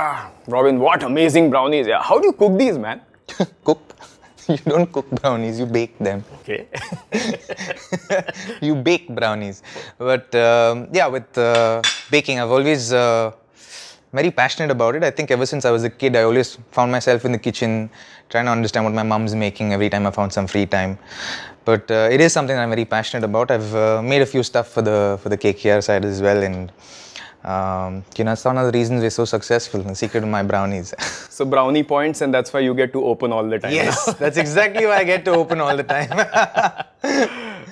Ah, Robin, what amazing brownies. Yeah. How do you cook these, man? cook. You don't cook brownies, you bake them. Okay. you bake brownies. But um, yeah, with uh, baking, I've always uh, very passionate about it. I think ever since I was a kid, I always found myself in the kitchen trying to understand what my mom's making every time I found some free time. But uh, it is something I'm very passionate about. I've uh, made a few stuff for the for the KKR side as well, and um, you know, it's one of the reasons we're so successful. The secret of my brownies. so brownie points, and that's why you get to open all the time. Yes, that's exactly why I get to open all the time.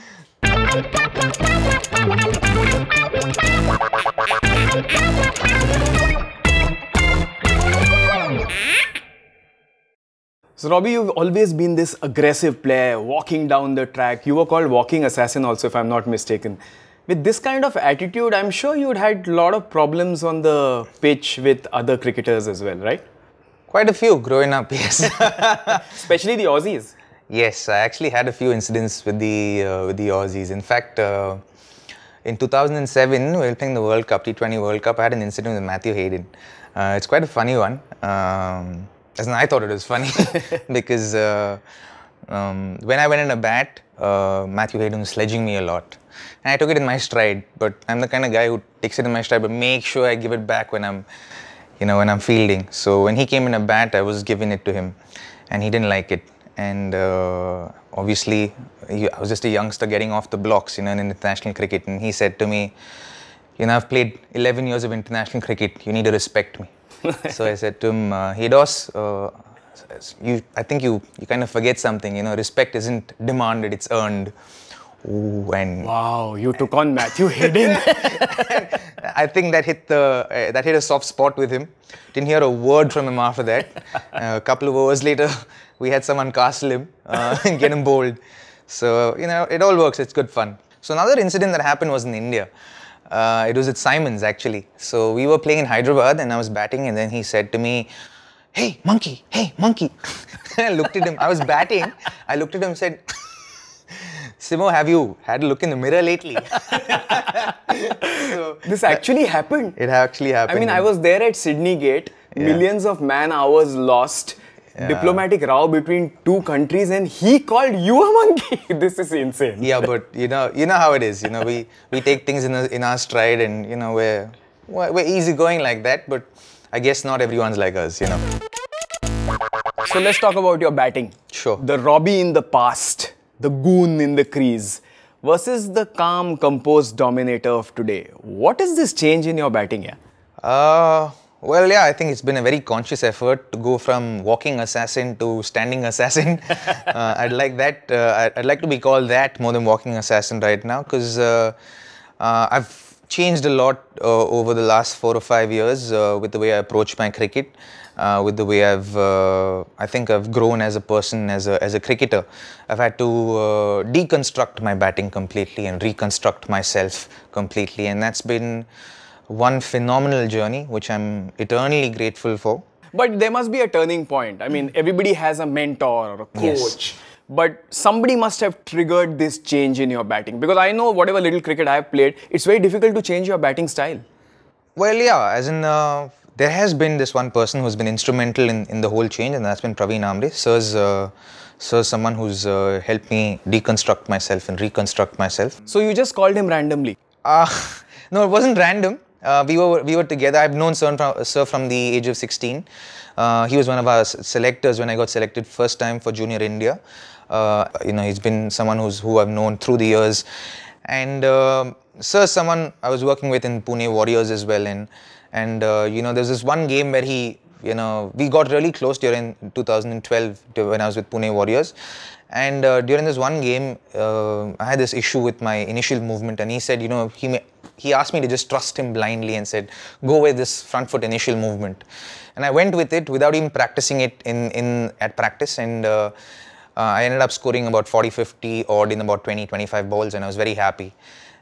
So Robbie, you've always been this aggressive player, walking down the track. You were called walking assassin also, if I'm not mistaken. With this kind of attitude, I'm sure you'd had a lot of problems on the pitch with other cricketers as well, right? Quite a few growing up, yes. Especially the Aussies. Yes, I actually had a few incidents with the uh, with the Aussies. In fact, uh, in 2007, we were playing the World Cup, T20 World Cup. I had an incident with Matthew Hayden. Uh, it's quite a funny one. Um, as in, I thought it was funny because uh, um, when I went in a bat, uh, Matthew Hayden was sledging me a lot. And I took it in my stride, but I'm the kind of guy who takes it in my stride, but make sure I give it back when I'm, you know, when I'm fielding. So when he came in a bat, I was giving it to him, and he didn't like it. And uh, obviously, he, I was just a youngster getting off the blocks, you know, in international cricket. And he said to me, you know, I've played 11 years of international cricket. You need to respect me. so I said to him, uh, Haydos, uh, you, I think you, you kind of forget something. You know, respect isn't demanded; it's earned. Ooh, and wow, you took on Matthew Hayden. I think that hit the uh, that hit a soft spot with him. Didn't hear a word from him after that. Uh, a couple of hours later, we had someone castle him uh, and get him bowled. So you know, it all works. It's good fun. So another incident that happened was in India. Uh, it was at Symonds actually. So we were playing in Hyderabad and I was batting, and then he said to me, "Hey, monkey! Hey, monkey!" I looked at him. I was batting. I looked at him and said. Simo, have you had a look in the mirror lately? so, this actually happened. It actually happened. I mean, I was there at Sydney Gate. Yeah. Millions of man hours lost. Yeah. Diplomatic row between two countries, and he called you a monkey. this is insane. Yeah, but you know, you know how it is. You know, we we take things in a, in our stride, and you know, we're we're easygoing like that. But I guess not everyone's like us. You know. So let's talk about your batting. Sure. The Robbie in the past the goon in the crease versus the calm, composed dominator of today. What is this change in your batting here? Uh, well, yeah, I think it's been a very conscious effort to go from walking assassin to standing assassin. uh, I'd like that. Uh, I'd, I'd, like to be called that more than walking assassin right now because uh, uh, I've changed a lot uh, over the last four or five years with the way I approach my cricket uh, with the way I've, uh, I think I've grown as a person, as a, as a cricketer. I've had to uh, deconstruct my batting completely and reconstruct myself completely. And that's been one phenomenal journey, which I'm eternally grateful for. But there must be a turning point. I mean, everybody has a mentor or a coach. Yes. But somebody must have triggered this change in your batting. Because I know whatever little cricket I've played, it's very difficult to change your batting style. Well, yeah, as in uh, there has been this one person who's been instrumental in, in the whole change, and that's been Praveen Amre. Sir's, uh, Sir's someone who's uh, helped me deconstruct myself and reconstruct myself. So you just called him randomly? Uh, no, it wasn't random. Uh, we were we were together. I've known Sir from, Sir from the age of 16. Uh, he was one of our selectors when I got selected first time for Junior India. Uh, you know, he's been someone who's who I've known through the years, and uh, Sir, someone I was working with in Pune Warriors as well, and and uh, you know, there's this one game where he, you know, we got really close during 2012 when I was with Pune Warriors. And uh, during this one game, uh, I had this issue with my initial movement, and he said, you know, he he asked me to just trust him blindly and said, go with this front foot initial movement. And I went with it without even practicing it in, in at practice, and uh, I ended up scoring about 40, 50 odd in about 20, 25 balls, and I was very happy.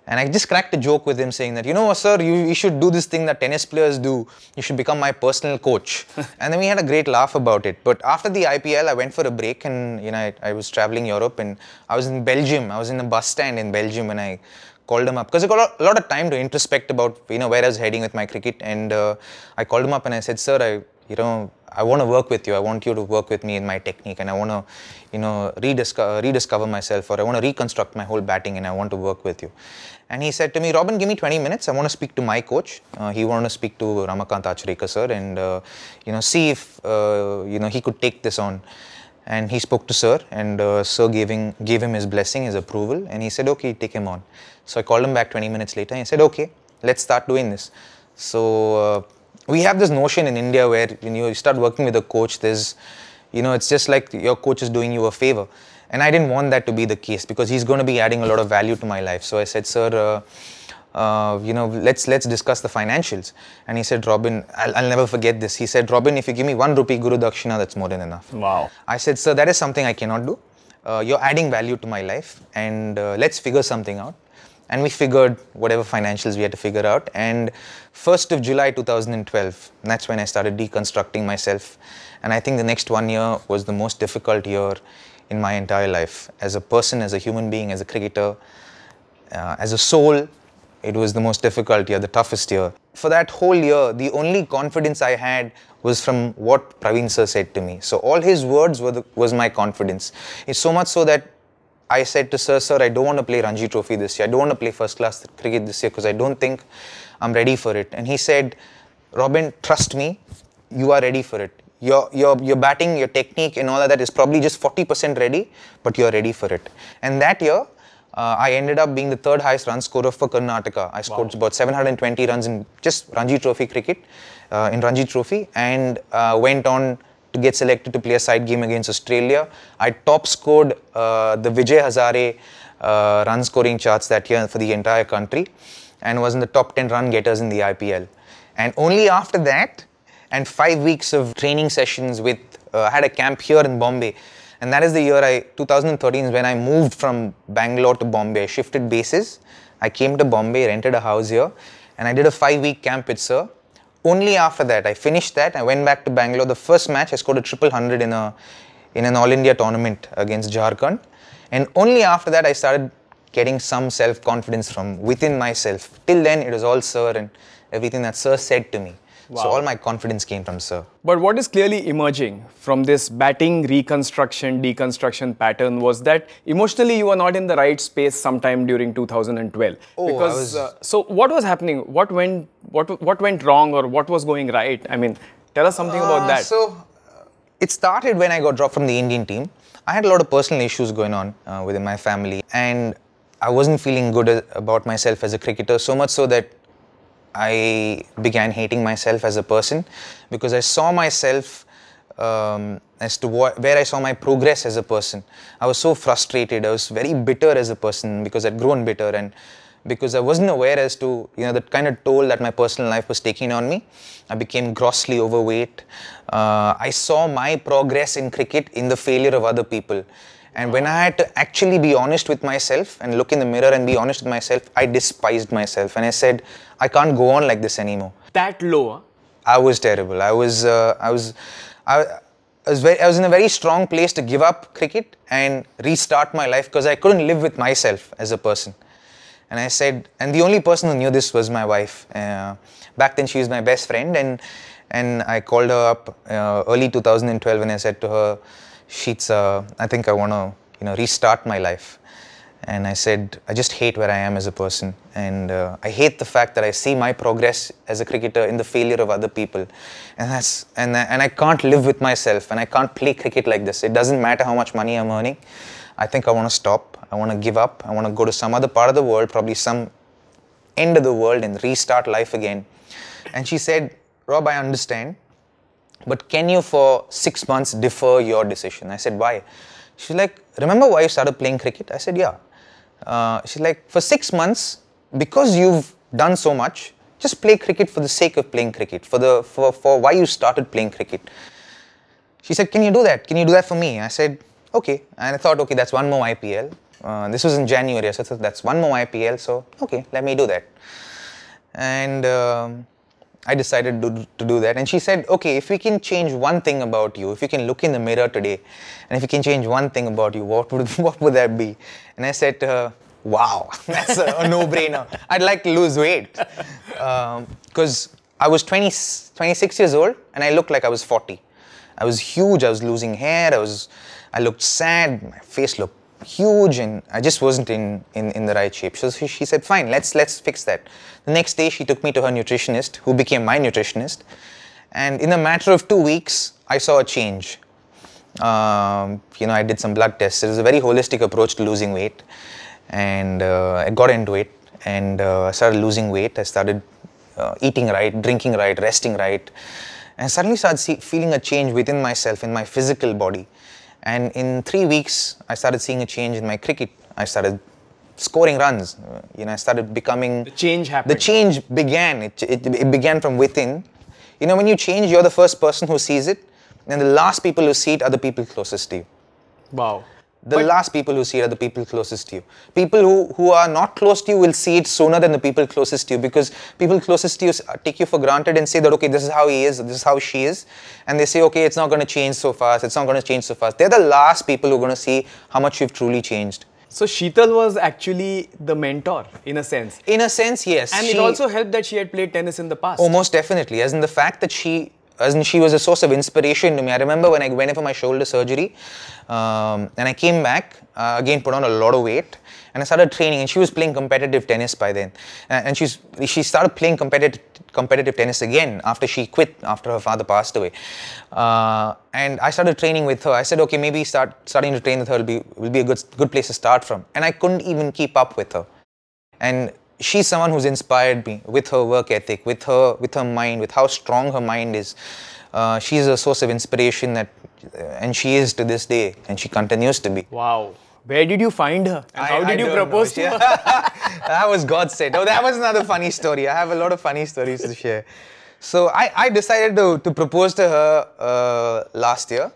And I just cracked a joke with him saying that, you know, sir, you, you should do this thing that tennis players do. You should become my personal coach. and then we had a great laugh about it. But after the IPL, I went for a break and, you know, I, I was traveling Europe and I was in Belgium. I was in a bus stand in Belgium and I called him up because I got a lot, a lot of time to introspect about you know where I was heading with my cricket, and uh, I called him up and I said, "Sir, I you know I want to work with you. I want you to work with me in my technique, and I want to you know rediscover, rediscover myself, or I want to reconstruct my whole batting, and I want to work with you." And he said to me, Robin, give me 20 minutes. I want to speak to my coach. Uh, he wanted to speak to Ramakant Achrekar sir and, uh, you know, see if, uh, you know, he could take this on. And he spoke to sir and uh, sir gave him, gave him his blessing, his approval. And he said, okay, take him on. So I called him back 20 minutes later and he said, okay, let's start doing this. So uh, we have this notion in India where when you start working with a coach, there's, you know, it's just like your coach is doing you a favor. And I didn't want that to be the case because he's going to be adding a lot of value to my life. So I said, sir, uh, uh, you know, let's let's discuss the financials. And he said, Robin, I'll, I'll, never forget this. He said, Robin, if you give me one rupee Guru Dakshina, that's more than enough. Wow. I said, sir, that is something I cannot do. Uh, you're adding value to my life, and uh, let's figure something out. And we figured whatever financials we had to figure out. And 1st of July 2012, that's when I started deconstructing myself. And I think the next one year was the most difficult year in my entire life. As a person, as a human being, as a cricketer, uh, as a soul, it was the most difficult year, the toughest year. For that whole year, the only confidence I had was from what Praveen sir said to me. So all his words were the, was my confidence. It's so much so that I said to sir, sir, I don't want to play Ranji Trophy this year. I don't want to play first class cricket this year because I don't think I'm ready for it. And he said, Robin, trust me, you are ready for it your, your, your batting, your technique and all of that is probably just 40% ready, but you're ready for it. And that year, uh, I ended up being the third highest run scorer for Karnataka. I scored wow. about 720 runs in just Ranji Trophy cricket, uh, in Ranji Trophy, and uh, went on to get selected to play a side game against Australia. I top scored uh, the Vijay Hazare uh, run scoring charts that year for the entire country and was in the top 10 run getters in the IPL. And only after that, and five weeks of training sessions with, uh, had a camp here in Bombay. And that is the year I, 2013 is when I moved from Bangalore to Bombay. I shifted bases. I came to Bombay, rented a house here, and I did a five week camp with Sir. Only after that, I finished that. I went back to Bangalore. The first match, I scored a triple hundred in a in an All India tournament against Jharkhand. And only after that, I started getting some self confidence from within myself. Till then, it was all Sir and everything that Sir said to me. Wow. So all my confidence came from Sir. But what is clearly emerging from this batting reconstruction, deconstruction pattern was that emotionally you were not in the right space sometime during 2012. Oh, because was... uh, so what was happening? What went what what went wrong or what was going right? I mean, tell us something uh, about that. So it started when I got dropped from the Indian team. I had a lot of personal issues going on uh, within my family and I wasn't feeling good about myself as a cricketer so much so that I began hating myself as a person because I saw myself um, as to what, where I saw my progress as a person. I was so frustrated. I was very bitter as a person because I'd grown bitter and because I wasn't aware as to you know the kind of toll that my personal life was taking on me. I became grossly overweight. Uh, I saw my progress in cricket in the failure of other people. And when I had to actually be honest with myself and look in the mirror and be honest with myself, I despised myself. And I said, I can't go on like this anymore. That low? I was terrible. I was, uh, I was, I, I was, very, I was in a very strong place to give up cricket and restart my life because I couldn't live with myself as a person. And I said, and the only person who knew this was my wife. Uh, back then, she was my best friend, and and I called her up uh, early 2012, and I said to her, sheets, uh, I think I want to, you know, restart my life. And I said, I just hate where I am as a person. And uh, I hate the fact that I see my progress as a cricketer in the failure of other people. And that's, and, and I can't live with myself and I can't play cricket like this. It doesn't matter how much money I'm earning. I think I want to stop. I want to give up. I want to go to some other part of the world, probably some end of the world and restart life again. And she said, Rob, I understand. But can you for six months defer your decision? I said, why? She's like, remember why you started playing cricket? I said, yeah. Uh, she's like, for six months, because you've done so much, just play cricket for the sake of playing cricket, for the for, for why you started playing cricket. She said, can you do that? Can you do that for me? I said, okay. And I thought, okay, that's one more IPL. Uh, this was in January. I said, that's one more IPL, so okay, let me do that. And um, I decided to, to do that. And she said, okay, if we can change one thing about you, if you can look in the mirror today, and if you can change one thing about you, what would, what would that be? And I said to her, wow, that's a, a no-brainer. I'd like to lose weight um, because I was 20, 26 years old and I looked like I was 40. I was huge. I was losing hair. I was, I looked sad. My face looked huge, and I just wasn't in, in, in the right shape. So she, she said, "Fine, let's let's fix that." The next day, she took me to her nutritionist, who became my nutritionist, and in a matter of two weeks, I saw a change. Um, you know, I did some blood tests. It was a very holistic approach to losing weight, and uh, I got into it, and uh, I started losing weight. I started uh, eating right, drinking right, resting right and suddenly started see, feeling a change within myself in my physical body and in three weeks i started seeing a change in my cricket. I started scoring runs. You know i started becoming The change happened. the change began. It, it, it began from within. You know when you change you're the first person who sees it and the last people who see it are the people closest to you. Wow. The last people who see it are the people closest to you. People who, who are not close to you will see it sooner than the people closest to you because people closest to you uh, take you for granted and say that, okay, this is how he is, this is how she is. And they say, okay, it's not going to change so fast, it's not going to change so fast. They're the last people who are going to see how much you've truly changed. So Sheetal was actually the mentor in a sense. In a sense, yes. And she- it also helped that she had played tennis in the past. Oh, most definitely. As in the fact that she, in she was a source of inspiration to me. I remember when I went in for my shoulder surgery, um, and I came back uh, again, put on a lot of weight, and I started training. And she was playing competitive tennis by then, and, and she's she started playing competitive competitive tennis again after she quit after her father passed away. Uh, and I started training with her. I said, okay, maybe start starting to train with her will be will be a good good place to start from. And I couldn't even keep up with her and she's someone who's inspired me with her work ethic with her with her mind with how strong her mind is uh, she's a source of inspiration that uh, and she is to this day and she continues to be Wow. Where did you find her? And how did I you don't know. propose to her? that was God said. Oh, that was another funny story. I have a lot of funny stories to share. So I, I decided to, to propose to her uh, last year,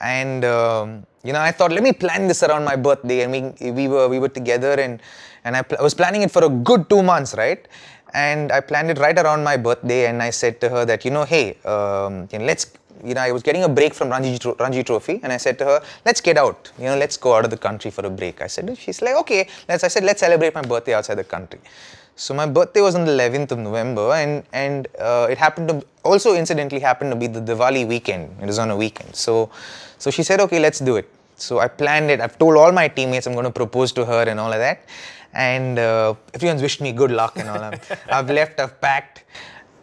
and um, you know I thought let me plan this around my birthday, and we we were we were together, and and I, pl- I was planning it for a good two months, right? And I planned it right around my birthday, and I said to her that you know, hey, um, let's you know, I was getting a break from Ranji, Ranji Trophy, and I said to her, "Let's get out. You know, let's go out of the country for a break." I said, "She's like, okay." Let's. I said, "Let's celebrate my birthday outside the country." So my birthday was on the 11th of November, and and uh, it happened to also incidentally happened to be the Diwali weekend. It was on a weekend, so so she said, "Okay, let's do it." So I planned it. I've told all my teammates I'm going to propose to her and all of that, and uh, everyone's wished me good luck and all. I've, I've left. I've packed.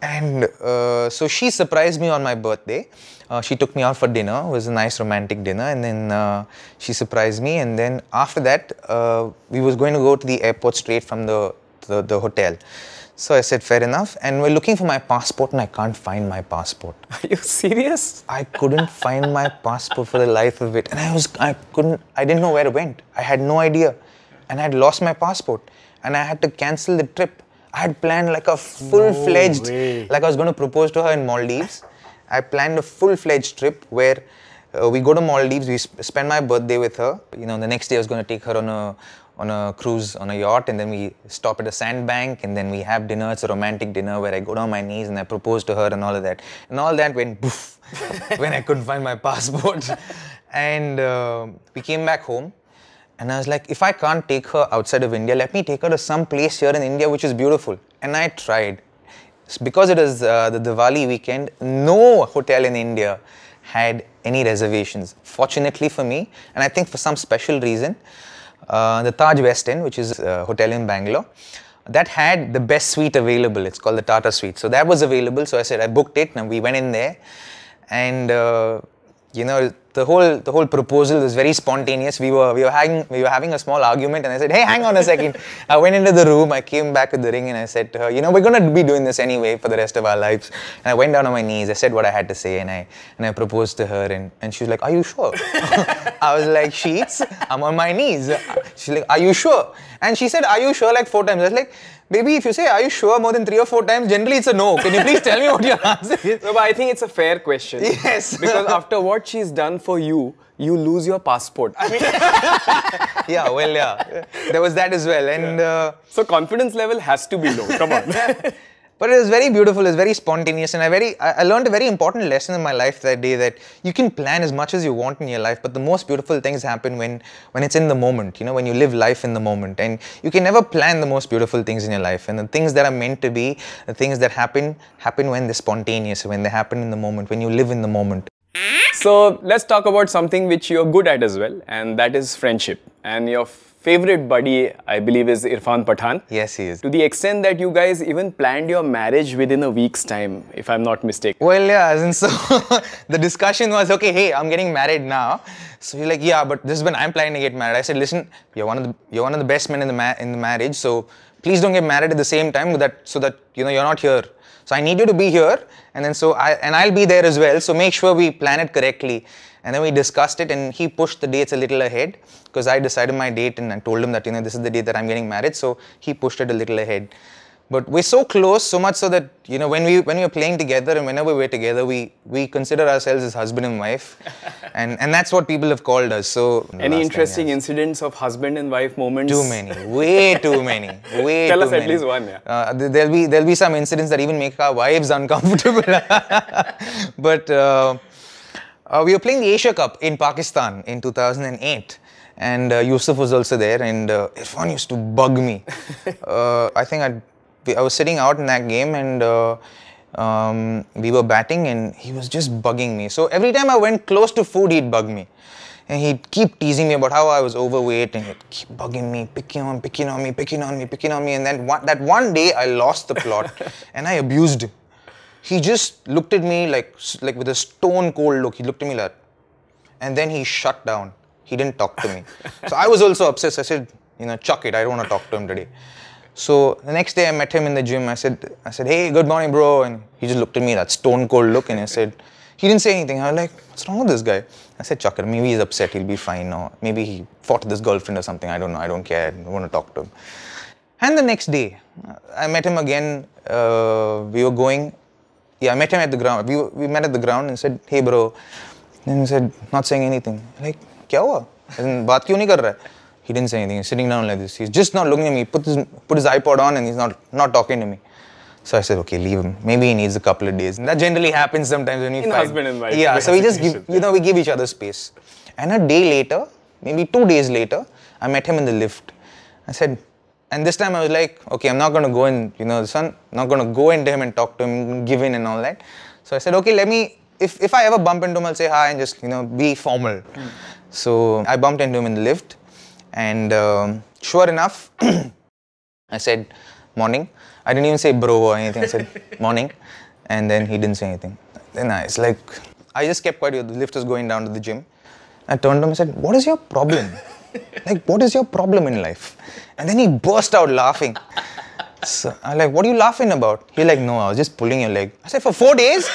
And uh, so she surprised me on my birthday. Uh, she took me out for dinner. It was a nice romantic dinner, and then uh, she surprised me. And then after that, uh, we was going to go to the airport straight from the, the the hotel. So I said, fair enough. And we're looking for my passport, and I can't find my passport. Are you serious? I couldn't find my passport for the life of it, and I was I couldn't I didn't know where it went. I had no idea, and I had lost my passport, and I had to cancel the trip. I had planned like a full-fledged, way. like I was going to propose to her in Maldives. I planned a full-fledged trip where uh, we go to Maldives. We sp- spend my birthday with her. You know, the next day I was going to take her on a on a cruise on a yacht, and then we stop at a sandbank, and then we have dinner. It's a romantic dinner where I go down my knees and I propose to her and all of that. And all that went poof when I couldn't find my passport. and uh, we came back home. And I was like, if I can't take her outside of India, let me take her to some place here in India which is beautiful. And I tried. Because it was uh, the Diwali weekend, no hotel in India had any reservations. Fortunately for me, and I think for some special reason, uh, the Taj West End, which is a hotel in Bangalore, that had the best suite available. It's called the Tata Suite. So that was available. So I said I booked it, and we went in there, and uh, you know the whole the whole proposal was very spontaneous. We were we were having we were having a small argument, and I said, "Hey, hang on a second. I went into the room. I came back with the ring, and I said to her, "You know, we're gonna be doing this anyway for the rest of our lives." And I went down on my knees. I said what I had to say, and I and I proposed to her, and and she was like, "Are you sure?" I was like, "Sheets, I'm on my knees." She's like, "Are you sure?" And she said, "Are you sure?" Like four times. I was like. Baby, if you say, are you sure more than three or four times, generally it's a no. Can you please tell me what your answer is? No, but I think it's a fair question. Yes. because after what she's done for you, you lose your passport. I mean, yeah, well, yeah. There was that as well. And uh, so confidence level has to be low. Come on. But it was very beautiful, it was very spontaneous, and I very I, I learned a very important lesson in my life that day that you can plan as much as you want in your life, but the most beautiful things happen when when it's in the moment, you know, when you live life in the moment. And you can never plan the most beautiful things in your life. And the things that are meant to be, the things that happen, happen when they're spontaneous, when they happen in the moment, when you live in the moment. So let's talk about something which you're good at as well, and that is friendship. And your favorite buddy, I believe, is Irfan Pathan. Yes, he is. To the extent that you guys even planned your marriage within a week's time, if I'm not mistaken. Well, yeah, as in so the discussion was okay. Hey, I'm getting married now. So you're like, yeah, but this is when I'm planning to get married. I said, listen, you're one of the you're one of the best men in the ma- in the marriage. So please don't get married at the same time. That so that you know you're not here. So I need you to be here, and then so I and I'll be there as well. So make sure we plan it correctly. And then we discussed it, and he pushed the dates a little ahead because I decided my date and I told him that you know this is the date that I'm getting married. So he pushed it a little ahead. But we're so close, so much so that you know when we when we are playing together and whenever we're together, we we consider ourselves as husband and wife, and and that's what people have called us. So Any interesting incidents of husband and wife moments? Too many, way too many, way Tell too us at least one, yeah. Uh, there'll be there'll be some incidents that even make our wives uncomfortable. but uh, uh, we were playing the Asia Cup in Pakistan in 2008, and uh, Yusuf was also there, and uh, Irfan used to bug me. uh, I think I'd, I was sitting out in that game, and uh, um, we were batting, and he was just bugging me. So every time I went close to food, he'd bug me. And he'd keep teasing me about how I was overweight, and he'd keep bugging me, picking on, picking on me, picking on me, picking on me. And then one, that one day, I lost the plot, and I abused him. He just looked at me like like with a stone cold look. He looked at me like, and then he shut down. He didn't talk to me. so I was also obsessed. I said, you know, chuck it. I don't want to talk to him today. So the next day I met him in the gym. I said, I said, hey, good morning, bro. And he just looked at me that stone cold look, and I said, he didn't say anything. I was like, what's wrong with this guy? I said, chuck it. Maybe he's upset. He'll be fine. Or maybe he fought with his girlfriend or something. I don't know. I don't care. I don't want to talk to him. And the next day, uh, I met him again. Uh, we were going. Yeah, I met him at the ground. We, we met at the ground and said, hey, bro. Then he said, not saying anything. Like, क्या हुआ? As in, बात क्यों नहीं कर रहा है? He didn't say anything. He's sitting down like this. He's just not looking at me. Put his, put his iPod on and he's not, not talking to me. So I said, okay, leave him. Maybe he needs a couple of days. And that generally happens sometimes when we In fight. husband and wife Yeah, so we just give, you know, we give each other space. And a day later, maybe two days later, I met him in the lift. I said, and this time I was like, okay, I'm not going to go in, you know, son, not going to go into him and talk to him, give in and all that. So I said, okay, let me, if, if I ever bump into him, I'll say hi and just, you know, be formal. Hmm. So I bumped into him in the lift. And um, sure enough, I said, morning. I didn't even say bro or anything. I said, morning. And then he didn't say anything. Then I was like, I just kept quiet. The lift was going down to the gym. I turned to him and said, what is your problem? like, what is your problem in life? And then he burst out laughing. So I'm like, what are you laughing about? He's like, no, I was just pulling your leg. I said, for four days?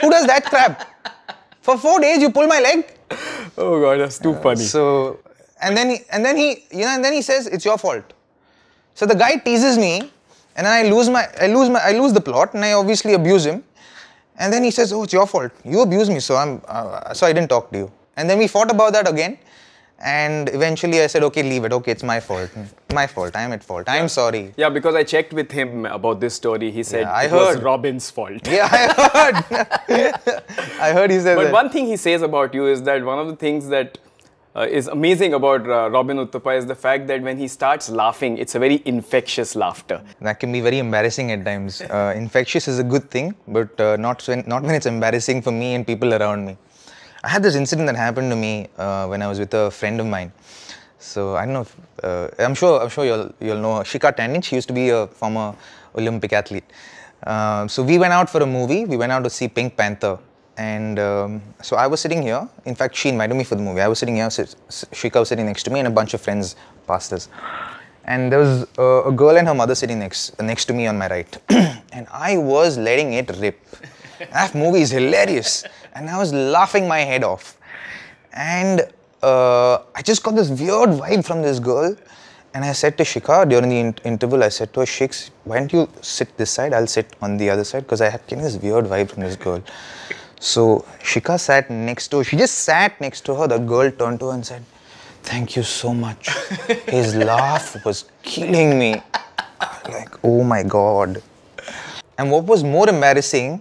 Who does that crap? For four days you pull my leg? Oh god, that's too funny. So, and then he, and then he, you know, and then he says it's your fault. So the guy teases me, and then I lose my, I lose my, I lose the plot, and I obviously abuse him. And then he says, "Oh, it's your fault. You abused me, so I'm, uh, so I didn't talk to you." And then we fought about that again, and eventually I said, "Okay, leave it. Okay, it's my fault. My fault. I'm at fault. I'm sorry." yeah, because I checked with him about this story. He said Yeah, I it was heard. Robin's fault. Yeah, I heard. I heard he said But that. one thing he says about you is that one of the things that uh, is amazing about uh, Robin Uthappa is the fact that when he starts laughing, it's a very infectious laughter. That can be very embarrassing at times. Uh, infectious is a good thing, but uh, not when not when it's embarrassing for me and people around me. I had this incident that happened to me uh, when I was with a friend of mine. So I don't know. If, uh, I'm sure. I'm sure you'll you'll know Shikha Tandon. She used to be a former Olympic athlete. So we went out for a movie. We went out to see Pink Panther. And um, so I was sitting here. In fact, she invited me for the movie. I was sitting here. sit- s- was sitting next to me, and a bunch of friends passed us. And there was uh, a girl and her mother sitting next next to me on my right, and I was letting it rip. that movie is hilarious, and I was laughing my head off. And uh, I just got this weird vibe from this girl. And I said to Shikha during the in- interval, I said to her, Shiks, why don't you sit this side? I'll sit on the other side because I had getting this weird vibe from this girl. So Shikha sat next to her. She just sat next to her. The girl turned to her and said, Thank you so much. His laugh was killing me. Like, oh my God. And what was more embarrassing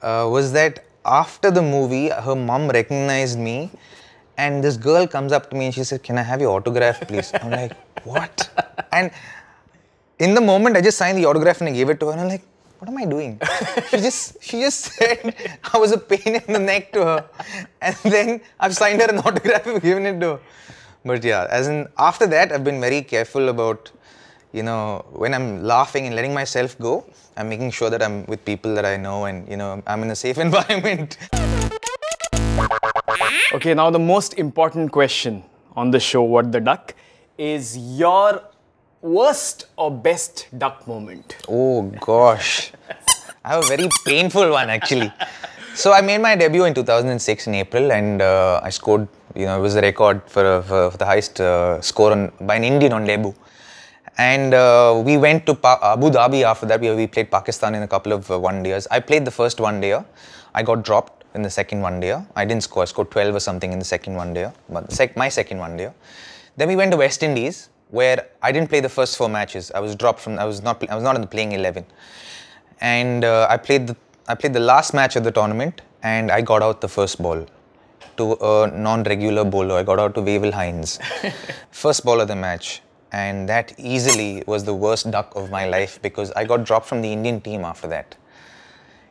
uh, was that after the movie, her mom recognized me, and this girl comes up to me and she said, "Can I have your autograph, please?" I'm like, "What?" And in the moment, I just signed the autograph and I gave it to her, and I'm like, "What am I doing?" she just she just said I was a pain in the neck to her, and then I've signed her an autograph and given it to her. But yeah, as in after that, I've been very careful about, you know, when I'm laughing and letting myself go, I'm making sure that I'm with people that I know and you know I'm in a safe environment. Okay, now the most important question on the show, What the Duck, is your worst or best duck moment? Oh gosh. I have a very painful one actually. So I made my debut in 2006 in April and uh, I scored, you know, it was a record for, for, for the highest uh, score on, by an Indian on debut. And uh, we went to pa- Abu Dhabi after that. We, we played Pakistan in a couple of uh, one days. I played the first one day. I got dropped in the second one day. I didn't score. I scored 12 or something in the second one day. But sec- my second one day. Then we went to West Indies where I didn't play the first four matches. I was dropped from. I was not. I was not in the playing 11. And uh, I played the. I played the last match of the tournament and I got out the first ball to a non-regular bowler. I got out to Wavell Hinds. first ball of the match and that easily was the worst duck of my life because I got dropped from the Indian team after that.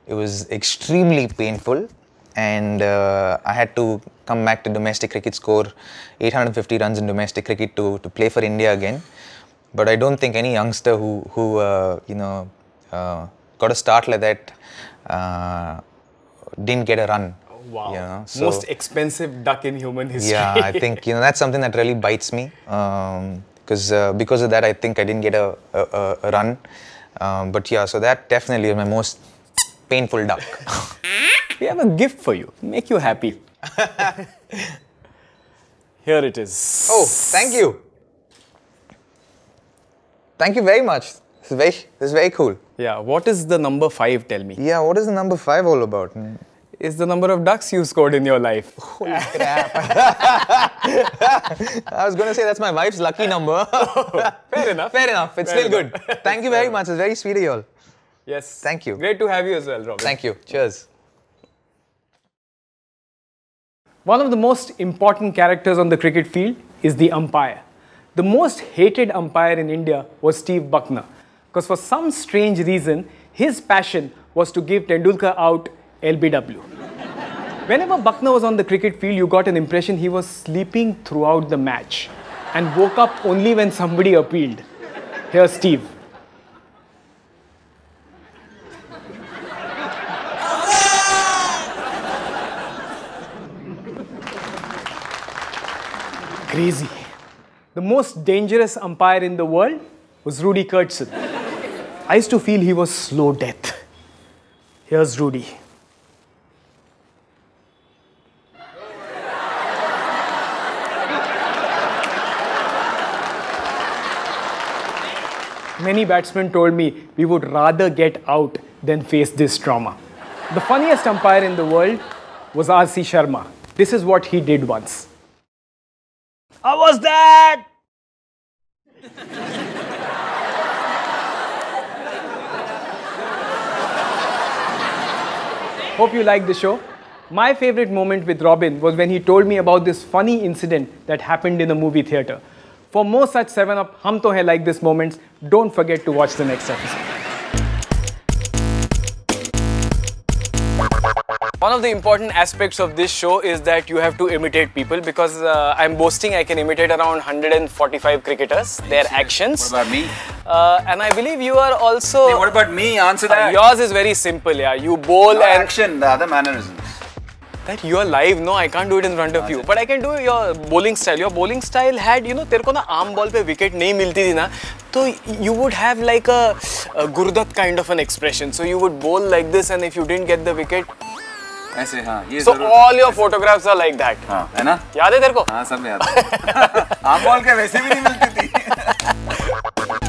It was extremely painful, and uh, I had to come back to domestic cricket, score 850 runs in domestic cricket to, to play for India again. But I don't think any youngster who who uh, you know uh, got a start like that uh, didn't get a run. Wow. You know, so- Most expensive duck in human history. yeah, I think you know that's something that really bites me. Because uh, because of that, I think I didn't get a, a, a- a run. Um, but yeah, so that definitely is my most painful duck. we have a gift for you. Make you happy. Here it is. oh, thank you. Thank you very much. This is very this is very cool. Yeah, what is the number five? Tell me. Yeah, what is the number five all about? Hmm. Is the number of ducks you scored in your life? Holy crap! I was gonna say that's my wife's lucky number. Fair enough. Fair enough. It's Fair still enough. good. Thank you very much. It's very sweet of you all. Yes. Thank you. Great to have you as well, Robin. Thank you. Cheers. One of the most important characters on the cricket field is the umpire. The most hated umpire in India was Steve Bucknor because for some strange reason, his passion was to give Tendulkar out LBW. Whenever Buckner was on the cricket field, you got an impression he was sleeping throughout the match and woke up only when somebody appealed. Here's Steve. Crazy. The most dangerous umpire in the world was Rudi Koertzen. I used to feel he was slow death. Here's Rudy. Many batsmen told me we would rather get out than face this trauma. The funniest umpire in the world was R.C. Sharma. This is what he did once. How was that? Hope you liked the show. My favorite moment with Robin was when he told me about this funny incident that happened in a movie theater. For more such 7 Up Hum To Hai like this moments, don't forget to watch the next episode. One of the important aspects of this show is that you have to imitate people because uh, I'm boasting I can imitate around 145 cricketers, their actions. What about me? Uh, and I believe you are also. Hey, what about me? Answer Uh, that. yours is very simple, yeah. You bowl No and action, the other mannerisms. that you are live. No, I can't do it in front of you. But I can do your bowling style. Your bowling style had, you know, तेरे को ना आम ball पे wicket नहीं मिलती थी ना तो you would have like a, a Gurdat kind of an expression. So you would bowl like this, and if you didn't get the wicket, ऐसे हाँ ये so all your photographs are like that हाँ है ना? याद है तेरे को? हाँ सब याद है। आप बोल के वैसे भी नहीं मिलती थी।